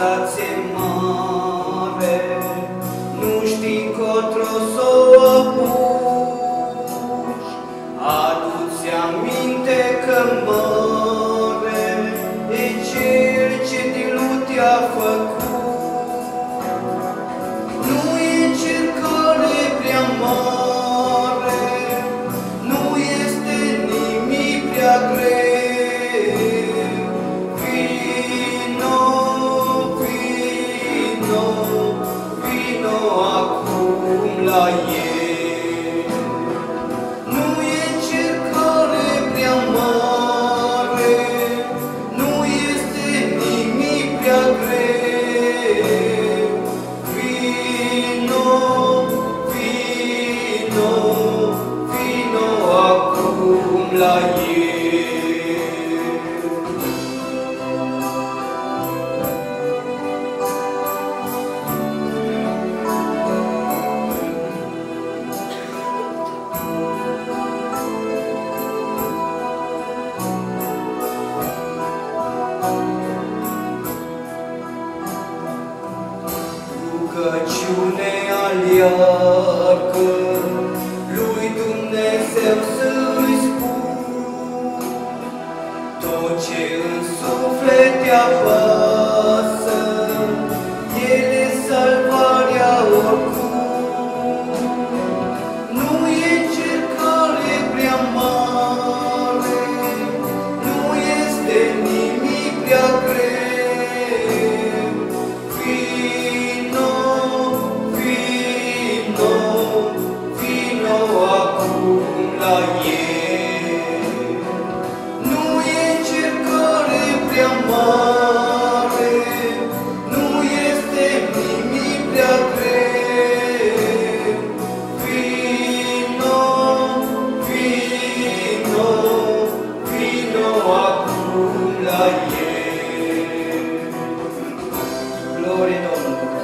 satsimo love you. aleargă Lui Dumnezeu să-i spun Tot ce în suflet te apăr Glorie Domnului!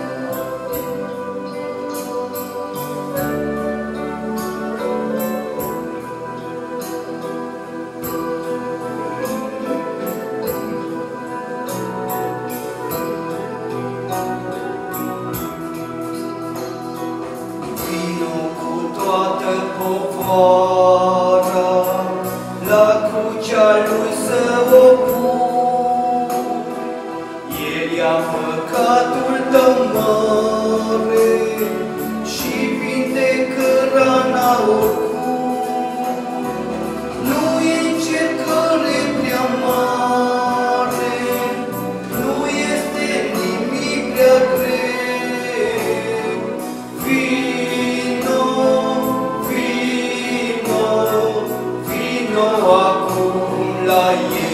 Yahweh păcatul tău mare și vindecă rana oricum. Nu e încercare prea mare, nu este nimic prea greu. Vino, vino, vino acum la el.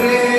Re